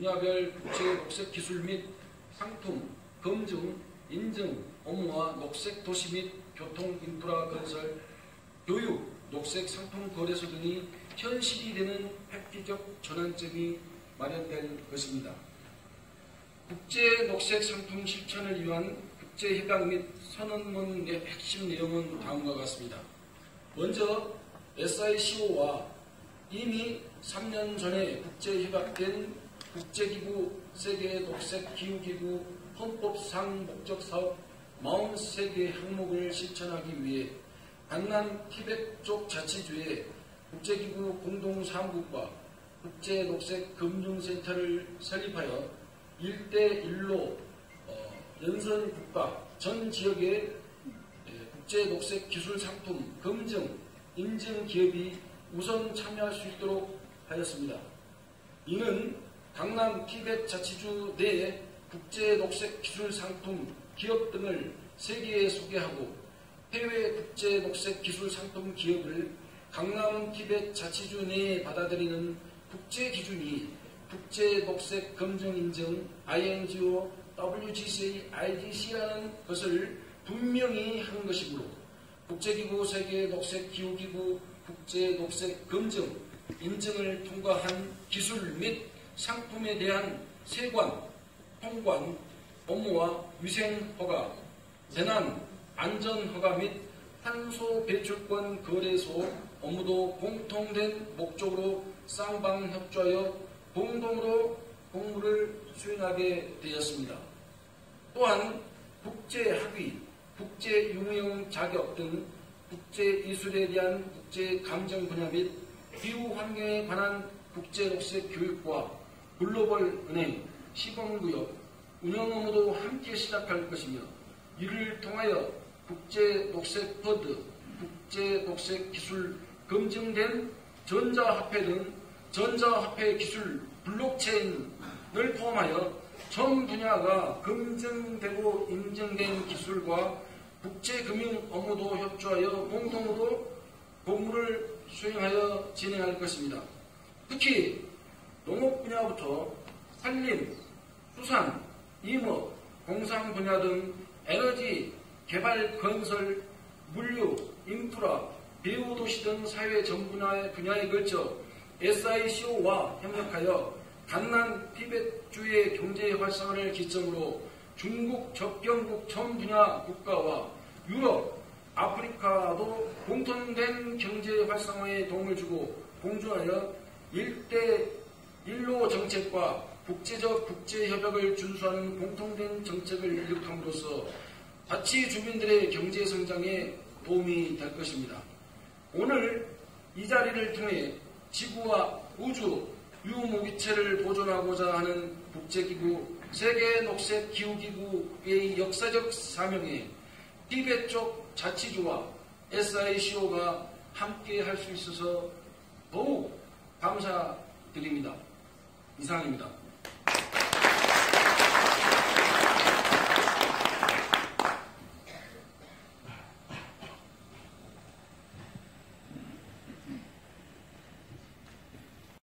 분야별 국제 녹색 기술 및 상품, 검증, 인증 업무와 녹색 도시 및 교통 인프라 건설, 교육, 녹색 상품 거래소 등이 현실이 되는 획기적 전환점이 마련될 것입니다. 국제 녹색 상품 실천을 위한 국제협약 및 선언문의 핵심 내용은 다음과 같습니다. 먼저 SICO와 이미 3년 전에 국제협약된 국제기구 세계 녹색 기후기구 헌법상 목적 사업 43개 항목을 실천하기 위해 강남 티벳 쪽 자치주의 국제기구 공동사무국과 국제녹색금융센터를 설립하여 1대1로 어, 연선 국가 전 지역의 국제녹색 기술 상품 검증, 인증 기업이 우선 참여할 수 있도록 하였습니다. 이는 강남 티벳 자치주 내에 국제 녹색 기술 상품 기업 등을 세계에 소개하고 해외 국제 녹색 기술 상품 기업을 강남 티벳 자치주 내에 받아들이는 국제 기준이 국제 녹색 검증 인증 INGO WGCA IDC라는 것을 분명히 한 것이므로 국제기구 세계 녹색 기후기구 국제 녹색 검증 인증을 통과한 기술 및 상품에 대한 세관, 통관, 업무와 위생 허가, 재난, 안전 허가 및 탄소 배출권 거래소 업무도 공통된 목적으로 쌍방 협조하여 공동으로 공무를 수행하게 되었습니다. 또한 국제학위, 국제융용 자격 등 국제기술에 대한 국제 감정 분야 및 기후 환경에 관한 국제녹색 교육과 글로벌 은행, 시범구역, 운영 업무도 함께 시작할 것이며 이를 통하여 국제녹색 펀드, 국제녹색 기술 검증된 전자화폐 등 전자화폐 기술 블록체인을 포함하여 전 분야가 검증되고 인증된 기술과 국제금융 업무도 협조하여 공동으로 공무를 수행하여 진행할 것입니다. 특히 농업 분야부터 산림, 수산, 임업, 공상 분야 등 에너지, 개발, 건설, 물류, 인프라, 배후도시 등 사회 전 분야의 분야에 걸쳐 SICO와 협력하여 강남 티벳주의 경제 활성화를 기점으로 중국 접경국 전 분야 국가와 유럽, 아프리카도 공통된 경제 활성화에 도움을 주고 공조하여 일대 일로 정책과 국제적 국제협약을 준수하는 공통된 정책을 이룩함으로써 자치 주민들의 경제 성장에 도움이 될 것입니다. 오늘 이 자리를 통해 지구와 우주, 유무기체를 보존하고자 하는 국제기구 세계 녹색 기후기구의 역사적 사명에 티벳 쪽 자치주와 SICO가 함께 할 수 있어서 더욱 감사드립니다. 이상입니다.